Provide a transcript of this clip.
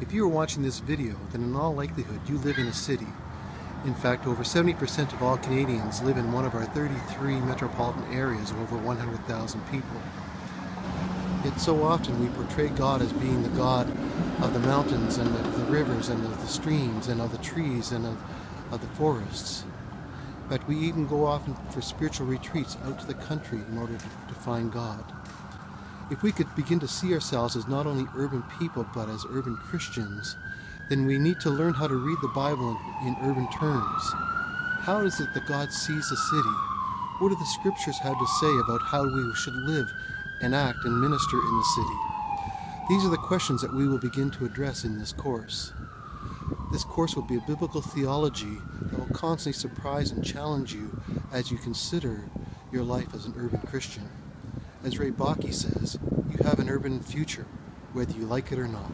If you are watching this video, then in all likelihood you live in a city. In fact, over 70% of all Canadians live in one of our 33 metropolitan areas of over 100,000 people. Yet so often we portray God as being the God of the mountains and of the rivers and of the streams and of the trees and of, of the forests. But we even go often for spiritual retreats out to the country in order to, to find God. If we could begin to see ourselves as not only urban people but as urban Christians, then we need to learn how to read the Bible in, in urban terms. How is it that God sees a city? What do the scriptures have to say about how we should live and act and minister in the city? These are the questions that we will begin to address in this course. This course will be a biblical theology that will constantly surprise and challenge you as you consider your life as an urban Christian. As Ray Bakke says, you have an urban future, whether you like it or not.